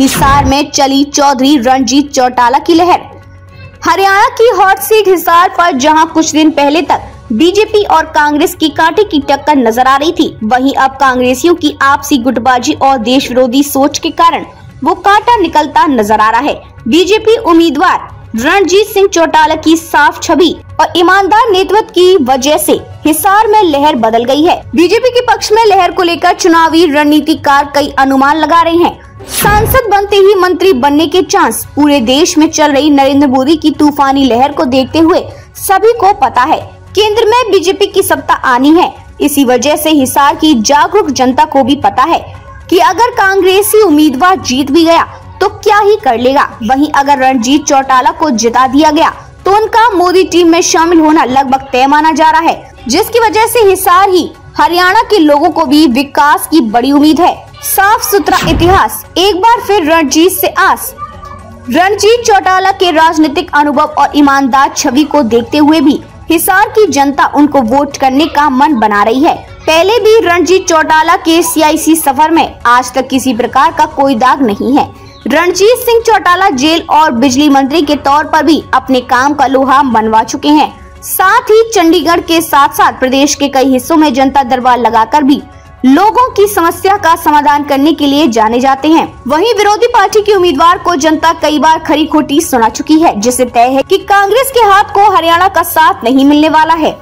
हिसार में चली चौधरी रणजीत चौटाला की लहर। हरियाणा की हॉट सीट हिसार पर जहाँ कुछ दिन पहले तक बीजेपी और कांग्रेस की कांटे की टक्कर नज़र आ रही थी, वहीं अब कांग्रेसियों की आपसी गुटबाजी और देश विरोधी सोच के कारण वो कांटा निकलता नज़र आ रहा है। बीजेपी उम्मीदवार रणजीत सिंह चौटाला की साफ़ छवि और ईमानदार नेतृत्व की वजह से हिसार में लहर बदल गई है। बीजेपी के पक्ष में लहर को लेकर चुनावी रणनीतिकार कई अनुमान लगा रहे हैं। सांसद बनते ही मंत्री बनने के चांस। पूरे देश में चल रही नरेंद्र मोदी की तूफानी लहर को देखते हुए सभी को पता है, केंद्र में बीजेपी की सत्ता आनी है। इसी वजह से हिसार की जागरूक जनता को भी पता है कि अगर कांग्रेसी उम्मीदवार जीत भी गया तो क्या ही कर लेगा। वहीं अगर रणजीत चौटाला को जिता दिया गया तो उनका मोदी टीम में शामिल होना लगभग तय माना जा रहा है, जिसकी वजह से हिसार ही हरियाणा के लोगों को भी विकास की बड़ी उम्मीद है। साफ़ सुथरा इतिहास, एक बार फिर रणजीत से आस। रणजीत चौटाला के राजनीतिक अनुभव और ईमानदार छवि को देखते हुए भी हिसार की जनता उनको वोट करने का मन बना रही है। पहले भी रणजीत चौटाला के सीआईसी सफ़र में आज तक किसी प्रकार का कोई दाग नहीं है। रणजीत सिंह चौटाला जेल और बिजली मंत्री के तौर पर भी अपने काम का लोहा मनवा चुके हैं। साथ ही चंडीगढ़ के साथ साथ प्रदेश के कई हिस्सों में जनता दरबार लगाकर भी लोगों की समस्या का समाधान करने के लिए जाने जाते हैं। वहीं विरोधी पार्टी के उम्मीदवार को जनता कई बार खरी खोटी सुना चुकी है जिसे तय है कि कांग्रेस के हाथ को हरियाणा का साथ नहीं मिलने वाला है।